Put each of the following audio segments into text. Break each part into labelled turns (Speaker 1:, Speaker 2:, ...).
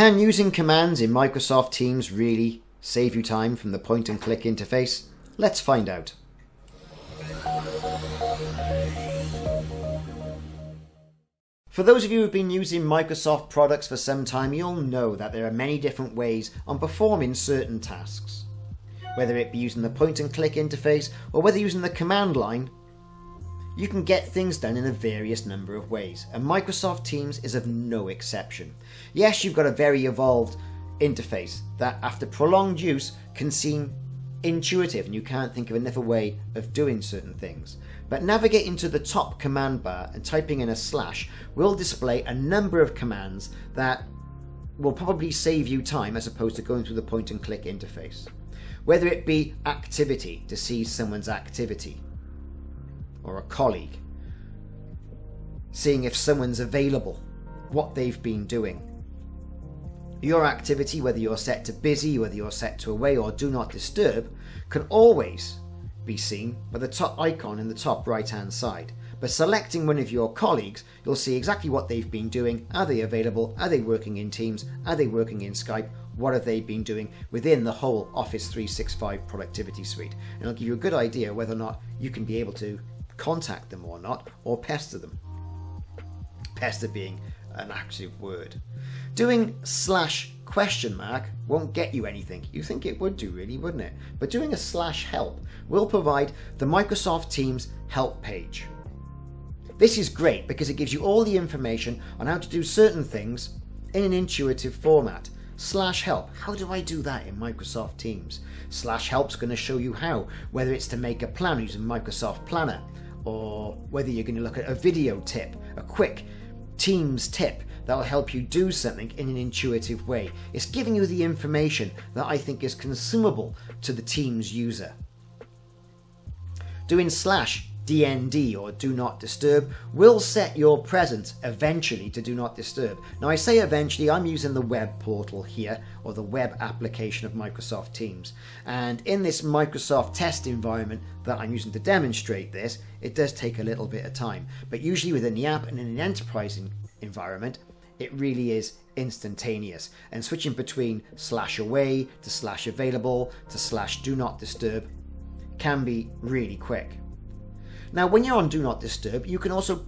Speaker 1: Can using commands in Microsoft Teams really save you time from the point and click interface? Let's find out. For those of you who've been using Microsoft products for some time, you'll know that there are many different ways on performing certain tasks. Whether it be using the point and click interface or whether using the command line, you can get things done in a various number of ways, and Microsoft Teams is of no exception. Yes, you've got a very evolved interface that, after prolonged use, can seem intuitive and you can't think of another way of doing certain things. But navigating to the top command bar and typing in a slash will display a number of commands that will probably save you time as opposed to going through the point and click interface. Whether it be activity to see someone's activity, or a colleague, seeing if someone's available, what they've been doing. Your activity, whether you're set to busy, whether you're set to away or do not disturb, can always be seen by the top icon in the top right hand side. By selecting one of your colleagues, you'll see exactly what they've been doing. Are they available? Are they working in Teams? Are they working in Skype? What have they been doing within the whole Office 365 productivity suite? And it'll give you a good idea whether or not you can be able to contact them or not, or pester them. Pester being an active word. Doing slash question mark won't get you anything. You think it would do, really, wouldn't it? But doing a slash help will provide the Microsoft Teams help page. This is great because it gives you all the information on how to do certain things in an intuitive format. Slash help. How do I do that in Microsoft Teams? Slash help's going to show you how, whether it's to make a plan using Microsoft Planner, or whether you're going to look at a video tip, a quick Teams tip that will help you do something in an intuitive way. It's giving you the information that I think is consumable to the Teams user. Doing slash DND or do not disturb will set your presence eventually to do not disturb. Now I say eventually, I'm using the web portal here or the web application of Microsoft Teams. And in this Microsoft test environment that I'm using to demonstrate this, it does take a little bit of time. But usually within the app and in an enterprise environment, it really is instantaneous. And switching between slash away to slash available to slash do not disturb can be really quick. Now, when you're on Do Not Disturb, you can also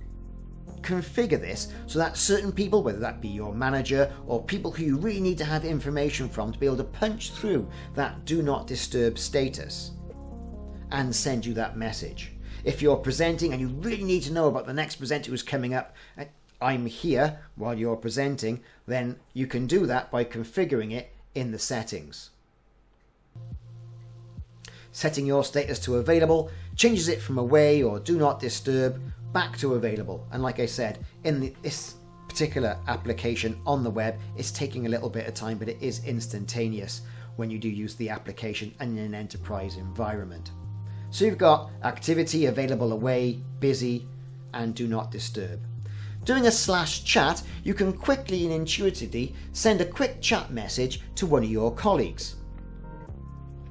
Speaker 1: configure this so that certain people, whether that be your manager or people who you really need to have information from to be able to punch through that Do Not Disturb status and send you that message. If you're presenting and you really need to know about the next presenter who's coming up, eh, I'm here while you're presenting, then you can do that by configuring it in the settings. Setting your status to available changes it from away or do not disturb back to available. And like I said, in this particular application on the web, it's taking a little bit of time, but it is instantaneous when you do use the application in an enterprise environment. So you've got activity available away, busy, and do not disturb. Doing a slash chat, you can quickly and intuitively send a quick chat message to one of your colleagues.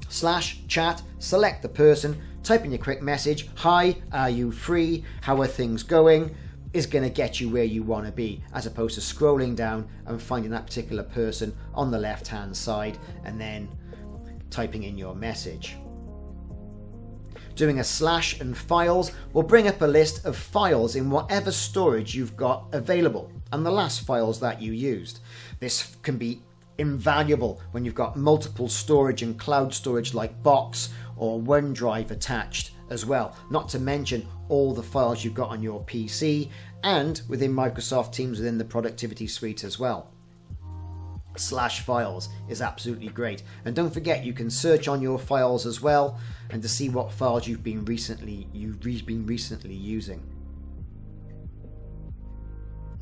Speaker 1: Slash chat, select the person, type in your quick message, hi, are you free? How are things going? Is going to get you where you want to be, as opposed to scrolling down and finding that particular person on the left hand side and then typing in your message. Doing a slash and files will bring up a list of files in whatever storage you've got available and the last files that you used. This can be invaluable when you've got multiple storage and cloud storage like Box or OneDrive attached as well, not to mention all the files you've got on your PC and within Microsoft Teams within the productivity suite as well. Slash files is absolutely great. And don't forget you can search on your files as well and to see what files you've been recently you've been recently using.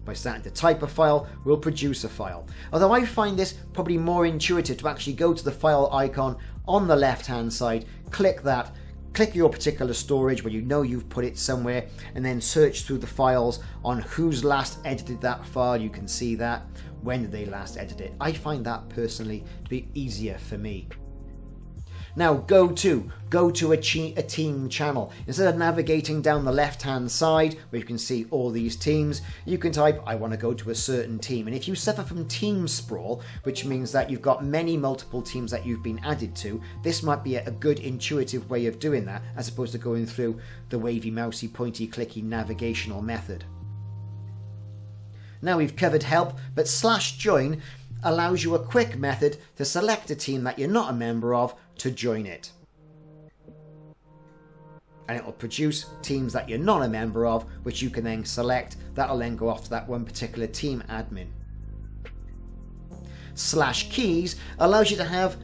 Speaker 1: By starting to type a file, we'll produce a file. Although I find this probably more intuitive to actually go to the file icon on the left hand side, click that, click your particular storage where you know you've put it somewhere, and then search through the files on who's last edited that file. You can see that. When did they last edit it? I find that personally to be easier for me. Now go to, go to a, a, team channel. Instead of navigating down the left hand side where you can see all these teams, you can type, I want to go to a certain team. And if you suffer from team sprawl, which means that you've got many multiple teams that you've been added to, this might be a good intuitive way of doing that as opposed to going through the wavy, mousy, pointy, clicky navigational method. Now we've covered help, but slash join allows you a quick method to select a team that you're not a member of to join it. And it will produce teams that you're not a member of, which you can then select. That'll then go off to that one particular team admin. Slash keys allows you to have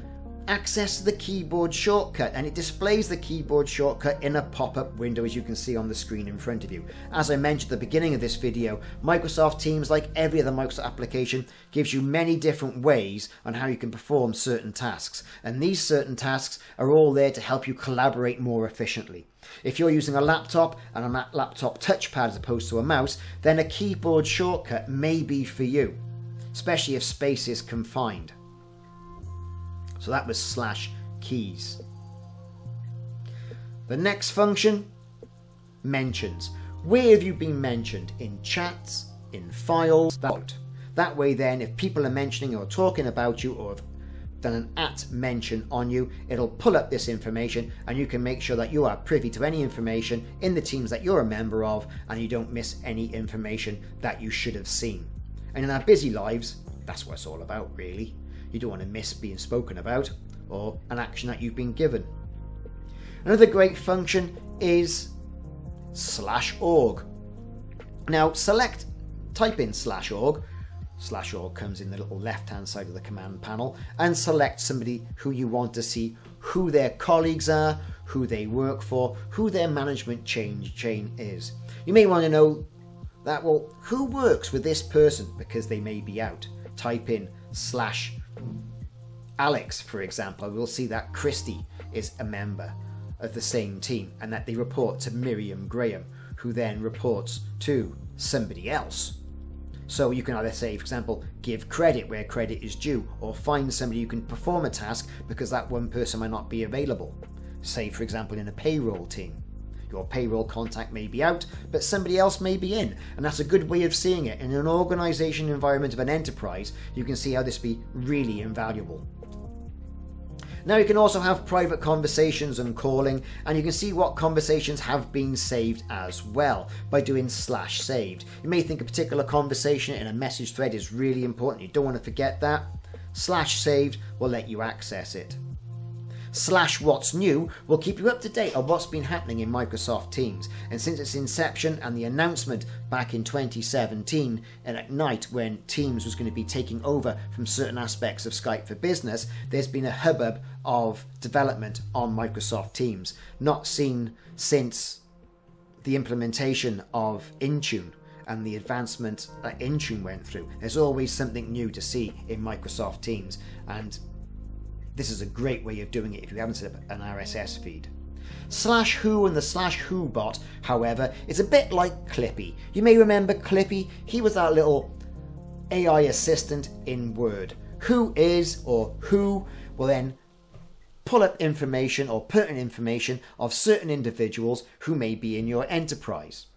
Speaker 1: access the keyboard shortcut and it displays the keyboard shortcut in a pop-up window as you can see on the screen in front of you. As I mentioned at the beginning of this video, Microsoft Teams, like every other Microsoft application, gives you many different ways on how you can perform certain tasks and these certain tasks are all there to help you collaborate more efficiently. If you're using a laptop and a laptop touchpad as opposed to a mouse, then a keyboard shortcut may be for you, especially if space is confined. So that was slash keys. The next function, mentions. Where have you been mentioned? In chats, in files, that. That way then, if people are mentioning or talking about you or have done an at mention on you, it'll pull up this information and you can make sure that you are privy to any information in the teams that you're a member of and you don't miss any information that you should have seen. And in our busy lives, that's what it's all about really you don't want to miss being spoken about or an action that you've been given. Another great function is slash org. Now select, type in slash org, slash org comes in the little left hand side of the command panel and select somebody who you want to see who their colleagues are, who they work for, who their management change chain is. You may want to know that, well, who works with this person because they may be out. Type in slash Alex, for example, we'll see that Christie is a member of the same team and that they report to Miriam Graham, who then reports to somebody else. So you can either say, for example, give credit where credit is due, or find somebody who can perform a task because that one person might not be available. Say, for example, in a payroll team. Your payroll contact may be out, but somebody else may be in, and that's a good way of seeing it. In an organization environment of an enterprise, you can see how this be really invaluable. Now you can also have private conversations and calling, and you can see what conversations have been saved as well by doing slash saved. You may think a particular conversation in a message thread is really important, you don't want to forget that. Slash saved will let you access it slash what's new will keep you up to date on what's been happening in Microsoft Teams. And since its inception and the announcement back in 2017 and at Ignite when Teams was going to be taking over from certain aspects of Skype for Business, there's been a hubbub of development on Microsoft Teams, not seen since the implementation of Intune and the advancement that Intune went through. There's always something new to see in Microsoft Teams, and this is a great way of doing it if you haven't set up an RSS feed. Slash Who and the Slash Who bot, however, is a bit like Clippy. You may remember Clippy, he was that little AI assistant in Word. Who is or who will then pull up information or pertinent information of certain individuals who may be in your enterprise.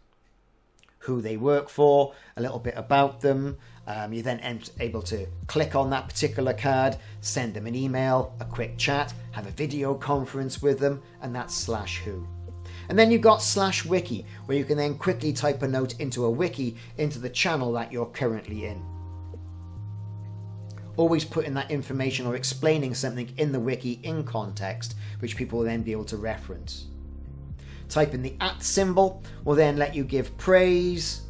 Speaker 1: Who they work for, a little bit about them, um, you're then able to click on that particular card, send them an email, a quick chat, have a video conference with them, and that's slash who. And then you've got slash wiki, where you can then quickly type a note into a wiki into the channel that you're currently in. Always putting that information or explaining something in the wiki in context, which people will then be able to reference. Type in the at symbol will then let you give praise,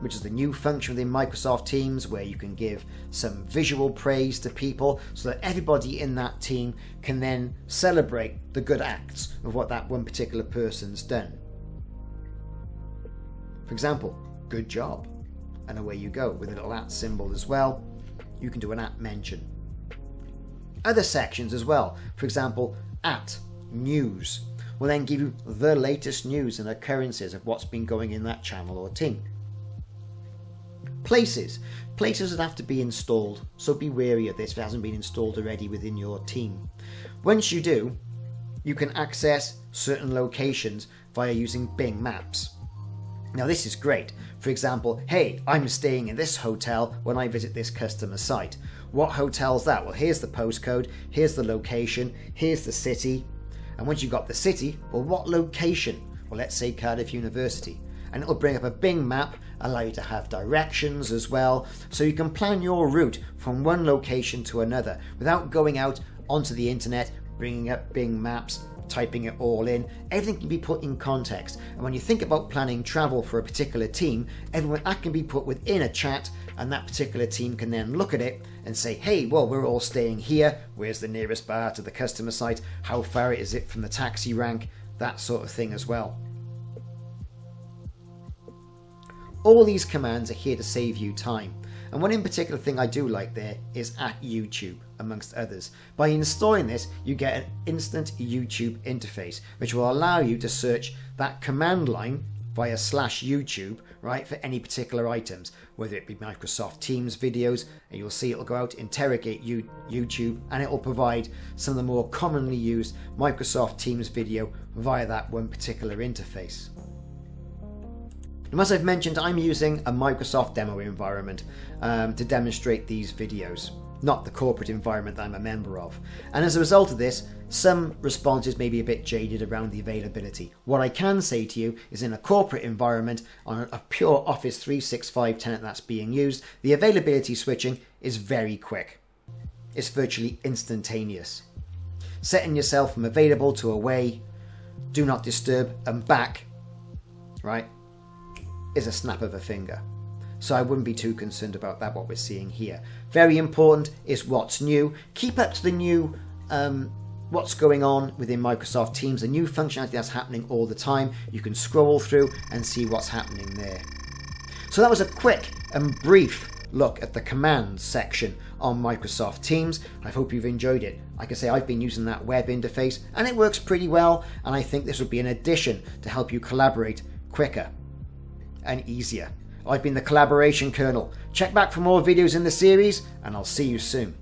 Speaker 1: which is the new function within Microsoft Teams where you can give some visual praise to people so that everybody in that team can then celebrate the good acts of what that one particular person's done. For example, good job. And away you go with a little at symbol as well. You can do an at mention. Other sections as well, for example, at news will then give you the latest news and occurrences of what's been going in that channel or team. Places. Places that have to be installed, so be wary of this if it hasn't been installed already within your team. Once you do, you can access certain locations via using Bing Maps. Now, this is great. For example, hey, I'm staying in this hotel when I visit this customer site. What hotel's that? Well, here's the postcode, here's the location, here's the city. And once you've got the city, well, what location? Well, let's say Cardiff University. And it'll bring up a Bing map, allow you to have directions as well, so you can plan your route from one location to another without going out onto the internet, bringing up Bing Maps, typing it all in. Everything can be put in context. And when you think about planning travel for a particular team, everyone that can be put within a chat, and that particular team can then look at it and say, hey, well, we're all staying here. Where's the nearest bar to the customer site? How far is it from the taxi rank? That sort of thing as well. All these commands are here to save you time. And one in particular thing I do like there is at YouTube, amongst others. By installing this, you get an instant YouTube interface, which will allow you to search that command line via slash YouTube, right, for any particular items, whether it be Microsoft Teams videos, and you'll see it'll go out, interrogate YouTube, and it will provide some of the more commonly used Microsoft Teams video via that one particular interface. Now, as I've mentioned, I'm using a Microsoft demo environment um, to demonstrate these videos, not the corporate environment that I'm a member of. And as a result of this, some responses may be a bit jaded around the availability. What I can say to you is in a corporate environment, on a pure Office 365 tenant that's being used, the availability switching is very quick. It's virtually instantaneous. Setting yourself from available to away, do not disturb, and back, right? Is a snap of a finger. So I wouldn't be too concerned about that, what we're seeing here. Very important is what's new. Keep up to the new, um, what's going on within Microsoft Teams, the new functionality that's happening all the time. You can scroll through and see what's happening there. So that was a quick and brief look at the commands section on Microsoft Teams. I hope you've enjoyed it. Like I say, I've been using that web interface and it works pretty well, and I think this will be an addition to help you collaborate quicker and easier. I've been the Collaboration Kernel. Check back for more videos in the series, and I'll see you soon.